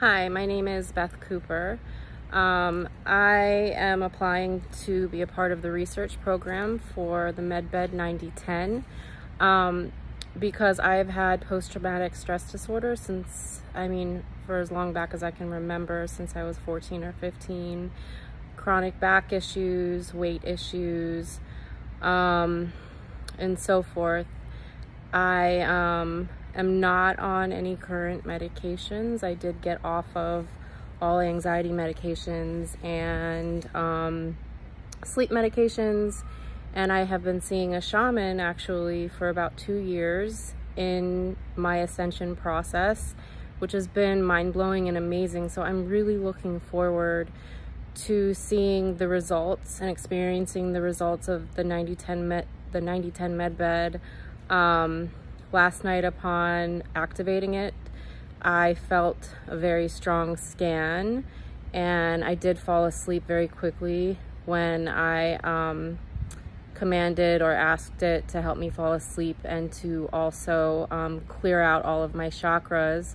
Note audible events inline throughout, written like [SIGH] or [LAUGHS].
Hi, my name is Beth Cooper. Um, I am applying to be a part of the research program for the MedBed 9010 um, because I've had post-traumatic stress disorder since, I mean, for as long back as I can remember, since I was 14 or 15. Chronic back issues, weight issues, um, and so forth. I um, am not on any current medications. I did get off of all anxiety medications and um, sleep medications and I have been seeing a shaman actually for about two years in my ascension process which has been mind-blowing and amazing so I'm really looking forward to seeing the results and experiencing the results of the 9010 med the 9010 med bed um, last night upon activating it, I felt a very strong scan and I did fall asleep very quickly when I um, commanded or asked it to help me fall asleep and to also um, clear out all of my chakras.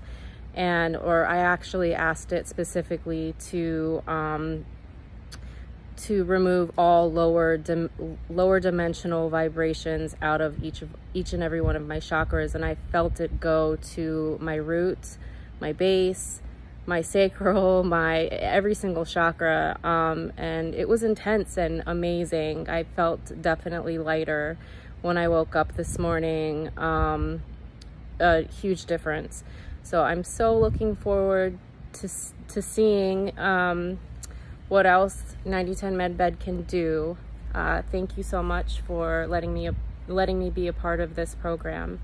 And or I actually asked it specifically to um, to remove all lower dim, lower dimensional vibrations out of each of each and every one of my chakras and I felt it go to my roots, my base, my sacral, [LAUGHS] my every single chakra um, and it was intense and amazing. I felt definitely lighter when I woke up this morning. Um, a huge difference. So I'm so looking forward to, to seeing um, what else 9010 MedBed can do. Uh, thank you so much for letting me letting me be a part of this program.